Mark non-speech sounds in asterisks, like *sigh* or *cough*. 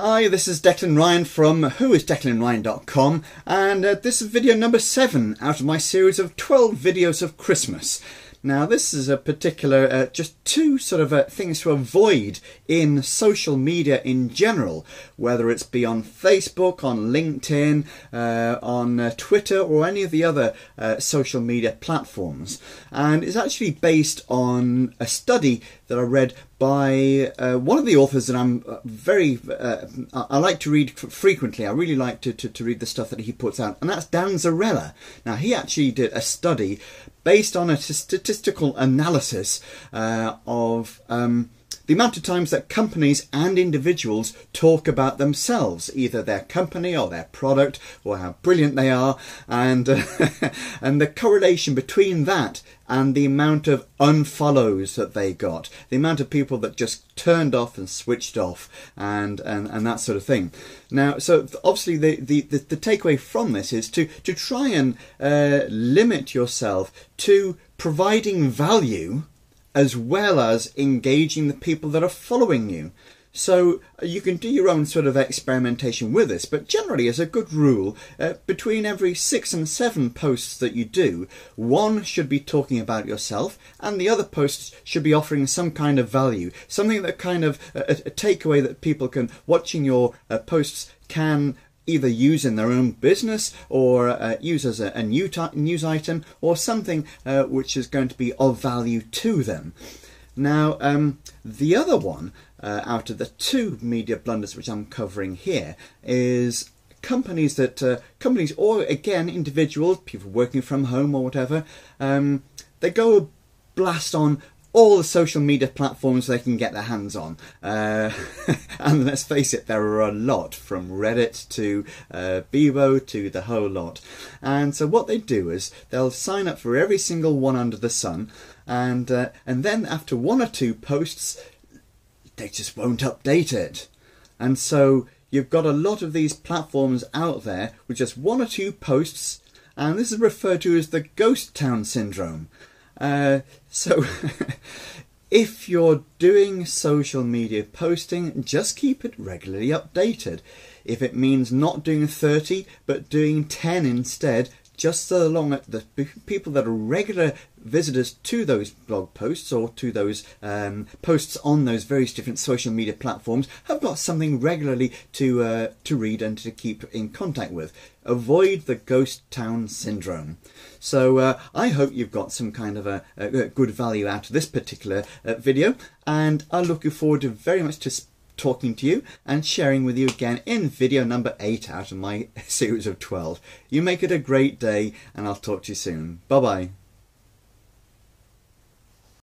Hi, this is Declan Ryan from whoisdeclanryan.com and uh, this is video number 7 out of my series of 12 videos of Christmas. Now this is a particular, uh, just two sort of uh, things to avoid in social media in general, whether it's be on Facebook, on LinkedIn, uh, on uh, Twitter or any of the other uh, social media platforms. And it's actually based on a study that I read by uh, one of the authors that I'm uh, very, uh, I like to read frequently. I really like to, to, to, read the stuff that he puts out, and that's Dan Zarrella. Now, he actually did a study based on a statistical analysis uh, of um, the amount of times that companies and individuals talk about themselves, either their company or their product or how brilliant they are, and uh, *laughs* and the correlation between that and the amount of unfollows that they got, the amount of people that just turned off and switched off, and and, and that sort of thing. Now, so obviously the, the, the, the takeaway from this is to to try and uh, limit yourself to providing value as well as engaging the people that are following you. So uh, you can do your own sort of experimentation with this, but generally, as a good rule, uh, between every six and seven posts that you do, one should be talking about yourself, and the other posts should be offering some kind of value, something that kind of uh, a, a takeaway that people can watching your uh, posts can either use in their own business or uh, use as a, a new news item or something uh, which is going to be of value to them. Now, um, the other one uh, out of the two media blunders which I'm covering here is companies that uh, companies or again individuals, people working from home or whatever, um, they go a blast on all the social media platforms they can get their hands on. Uh, *laughs* and let's face it, there are a lot from Reddit to uh, Bebo to the whole lot. And so what they do is they'll sign up for every single one under the sun, and uh, and then after one or two posts, they just won't update it. And so you've got a lot of these platforms out there with just one or two posts, and this is referred to as the ghost town syndrome. Uh, so, *laughs* if you're doing social media posting, just keep it regularly updated. If it means not doing 30 but doing 10 instead, just so long that the people that are regular visitors to those blog posts or to those um, posts on those various different social media platforms have got something regularly to uh, to read and to keep in contact with. Avoid the ghost town syndrome. So uh, I hope you've got some kind of a, a good value out of this particular uh, video, and I'm looking forward to very much to talking to you and sharing with you again in video number 8 out of my *laughs* series of 12. You make it a great day and I'll talk to you soon. Bye bye.